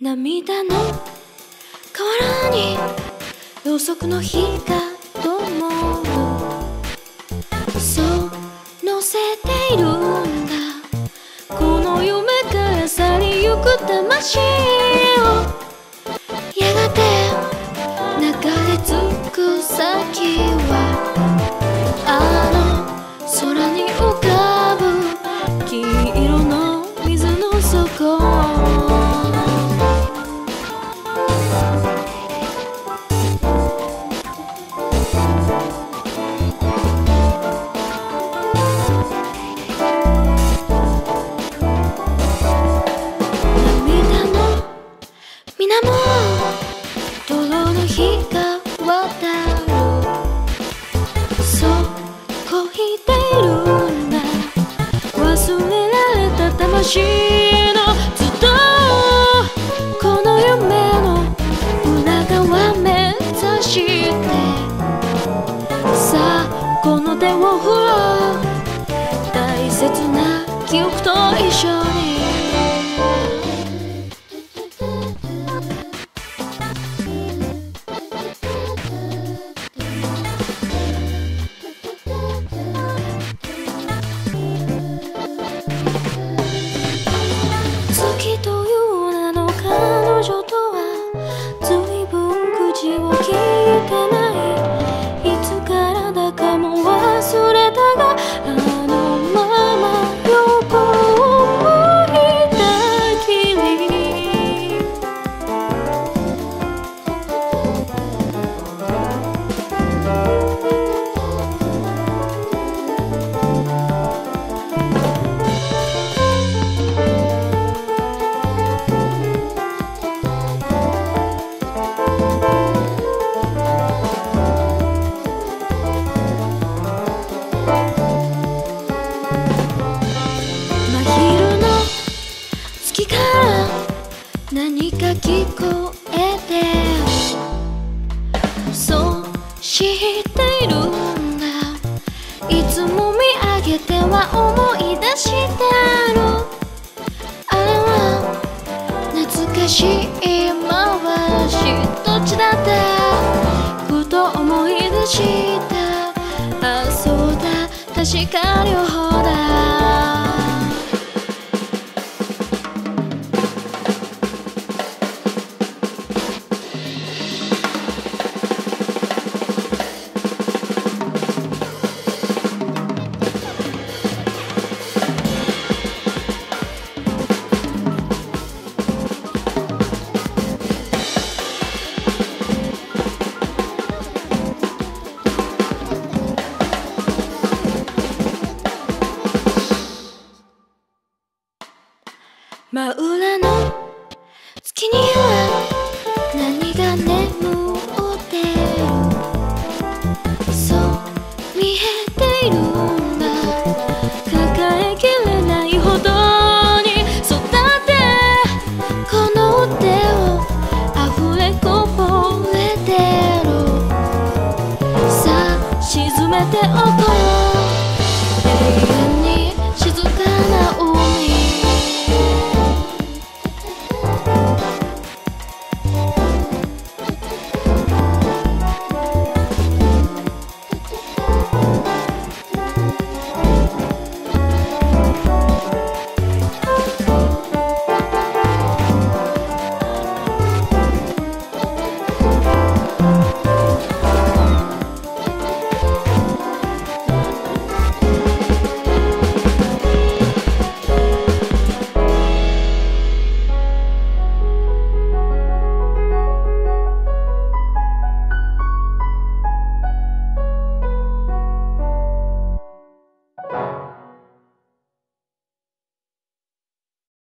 涙の河原にろうそくの火が灯るそう？乗せているんだ。この夢から去りゆく魂。私のずっとこの夢の裏側目指して。さあこの手を振ろう。大切な記憶と一緒に。何か聞こえて。そう知っているんだ。いつも見上げては思い出してる。あれは懐かしい回しどっちだってふと思い出した。あそうだ確か両方だ。真裏の月には何が眠ってそう見えているんだ。抱えきれないほどに育てこの手を溢れこぼれてる。さあ沈めておこう。